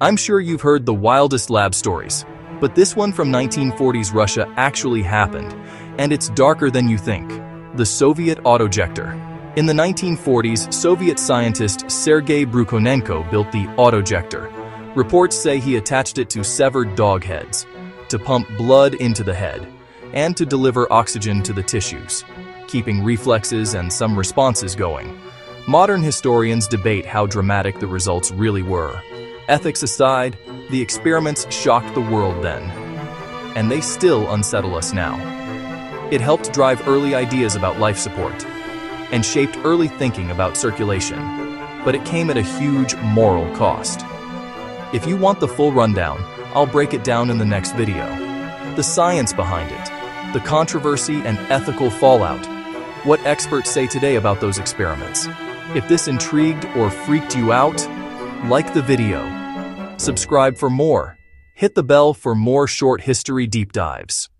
I'm sure you've heard the wildest lab stories, but this one from 1940s Russia actually happened, and it's darker than you think. The Soviet autojektor. In the 1940s, Soviet scientist Sergei Brukhonenko built the autojektor. Reports say he attached it to severed dog heads, to pump blood into the head, and to deliver oxygen to the tissues, keeping reflexes and some responses going. Modern historians debate how dramatic the results really were. Ethics aside, the experiments shocked the world then, and they still unsettle us now. It helped drive early ideas about life support and shaped early thinking about circulation, but it came at a huge moral cost. If you want the full rundown, I'll break it down in the next video. The science behind it, the controversy and ethical fallout, what experts say today about those experiments. If this intrigued or freaked you out, like the video, subscribe for more, hit the bell for more short history deep dives.